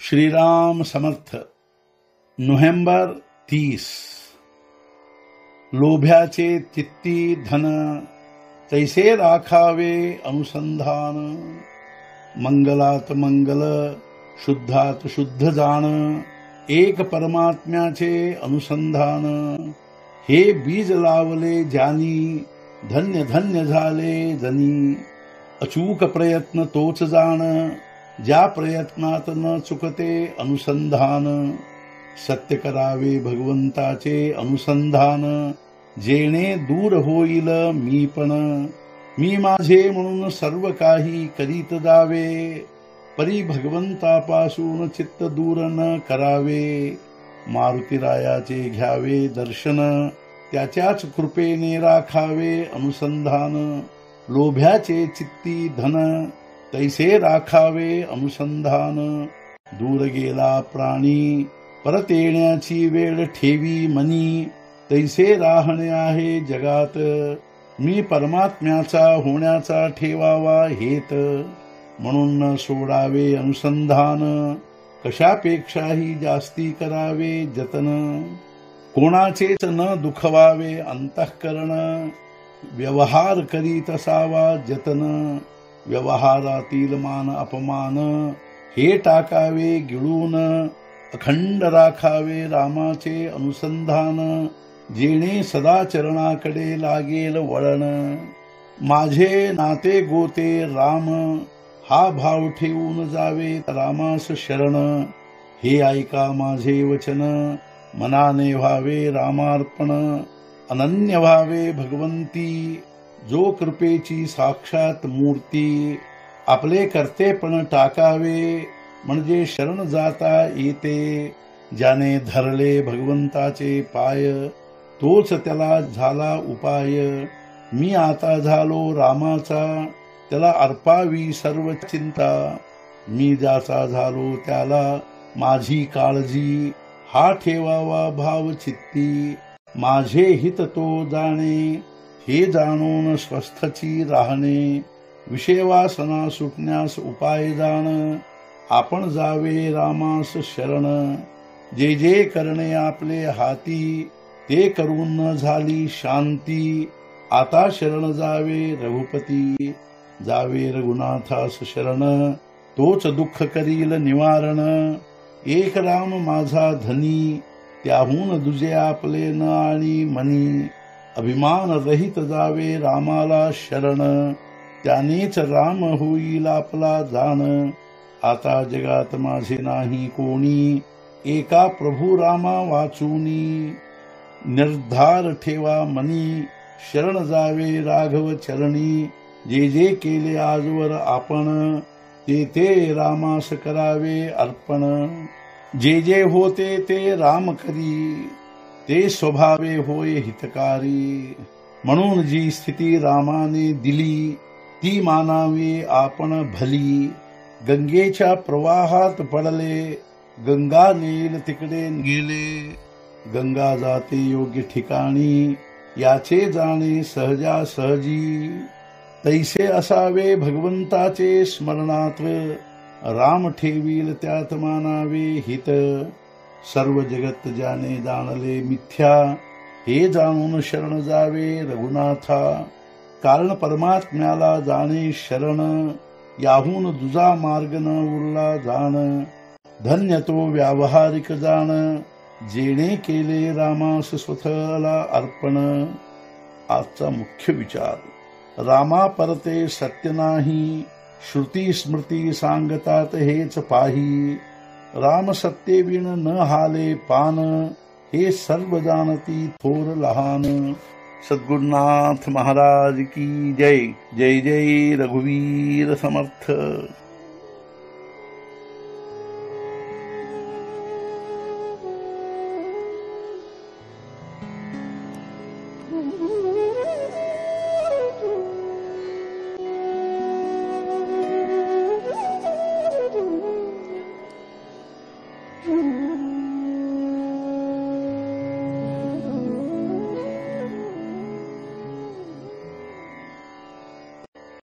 Shriram Samarth November तीस. लोभ्याचे तित्ती धन तैसे राखावे अनुसंधान। मंगलात मंगल शुद्धात शुद्ध जाण एक परमात्म्याचे अनुसंधान। हे बीज लावले ज्यानी धन्य धन्य झाले जनी अचूक प्रयत्न तोच जाण ज्या प्रयत्नात न चुकते अनुसंधान। सत्य करावे भगवंताचे अनुसंधान। जेणे दूर होईल मी पण. मी माझे म्हणून सर्व काही करीत जावे. परी भगवंतापासून चित्त दूर न करावे. मारुतीरायाचे घ्यावे दर्शन त्याच्याच कृपेने राखावे अनुसंधान. लोभ्याचे चित्ती धन तैसे राखावे अनुसंधान. दूर गेला प्राणी परत येण्याची वेळ ठेवी मनी. तैसे राहणे आहे जगात. मी परमात्म्याचा होण्याचा ठेवावा हेत. म्हणून न सोडावे अनुसंधान. कशापेक्षाही जास्ती करावे जतन. कोणाचेच न दुखवावे अंतःकरण. व्यवहार करीत असावा जतन. व्यवहारातील मान अपमान. हे टाकावे गिळून. अखंड राखावे रामाचे अनुसंधान. जेणे सदाचरणाकडे लागेल वळण. माझे नाते गोते राम हा भाव ठेवून जावे रामास शरण. हे ऐका माझे वचन मनाने व्हावे रामार्पण. अनन्य व्हावे भगवंती जो कृपेची साक्षात मूर्ती. आपले कर्तेपण टाकावे म्हणजे शरण जाता येते. ज्याने धरले भगवंताचे पाय तोच त्याला झाला उपाय. मी आता झालो रामाचा त्याला अर्पावी सर्व चिंता. मी ज्याचा झालो त्याला माझी काळजी हा ठेवावा भाव चित्ती. माझे हित तो जाणे हे जाणून स्वस्थची राहणे. विषयवासना सुटण्यास उपाय जाण आपण जावे रामास शरण. जे जे करणे आपले हाती ते करून न झाली शांती. आता शरण जावे रघुपती. जावे रघुनाथास शरण. तोच दुःख करील निवारण. एक राम माझा धनी. त्याहून दुजे आपले न आणि मनी. अभिमान रहित जावे रामाला शरण. त्यानेच राम होईल आपला जाण. आता जगात माझे नाही कोणी. एका प्रभू रामा वाचूनी. निर्धार ठेवा मनी शरण जावे राघव चरणी जे जे केले आजवर आपण ते ते रामास करावे अर्पण. जे जे होते ते राम करी ते स्वभावे होय हितकारी. म्हणून जी स्थिती रामाने दिली ती मानावी आपण भली. गंगेच्या प्रवाहात पडले गंगा नेल तिकडे गेले गंगा जाते योग्य ठिकाणी याचे जाणे सहजासहजी. तैसे असावे भगवंताचे स्मरणात राम ठेवील त्यात मानावे हित. सर्व जगत जाने जाणले मिथ्या हे जाणून शरण जावे रघुनाथा. कारण परमात्म्याला जाणे शरण याहून दुजा मार्ग न उरला जाण. धन्य तो व्यावहारिक जाण जेणे केले रामास स्वतःला अर्पण. आजचा मुख्य विचार रामा परते सत्य नाही श्रुती स्मृती सांगतात हेच पाही. राम सत्तेविण न हाले पान हे सर्व जाणती थोर लहान. सद्गुरुनाथ महाराज की जय जय जय रघुवीर समर्थ. Mm-hmm.